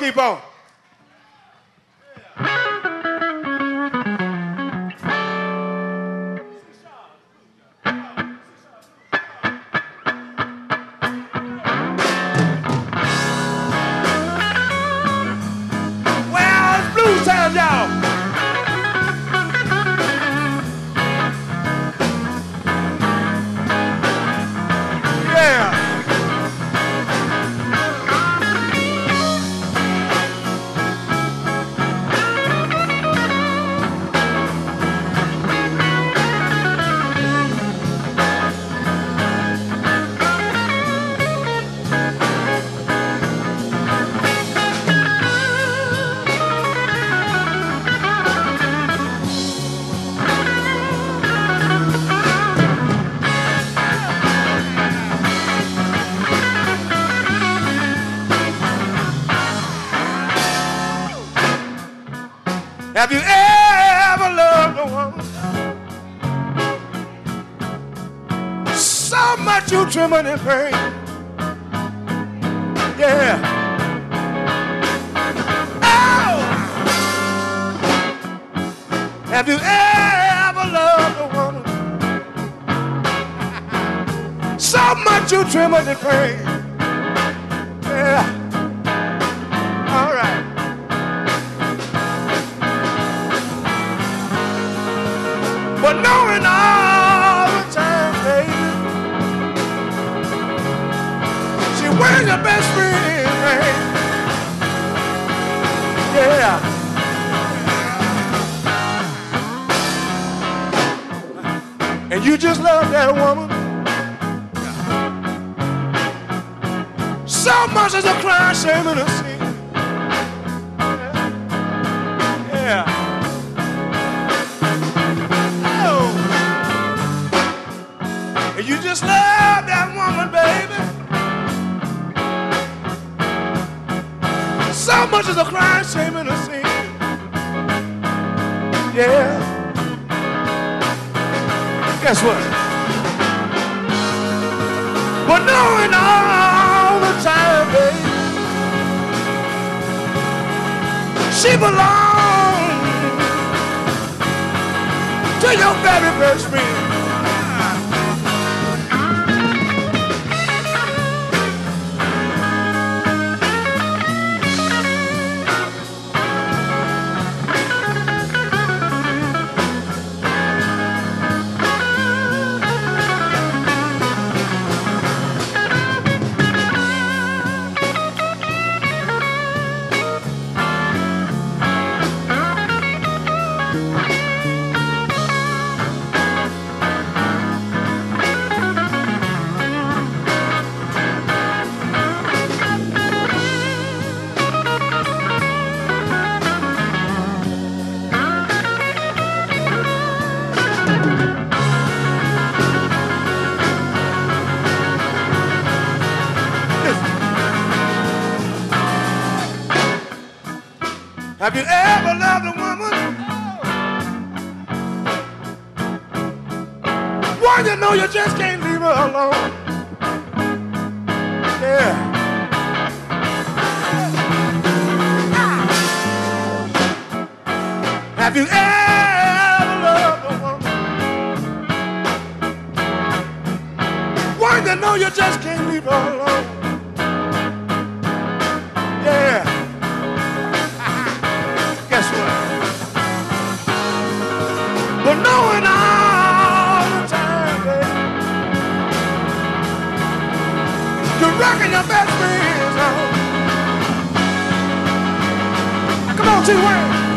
keep tremble in pain? Yeah. Oh! Have you ever loved a woman so much you tremble in pain? She was your best friend. Yeah. And you just love that woman so much as a cry, shame. Crime, shame, and a sin. Yeah. Guess what? But knowing all the time, baby, she belongs to your very best friend. Have you ever loved a woman? Know you just can't leave her alone. Yeah. Have you ever loved a woman? One you know you just can't leave her alone. On, T-Wayne.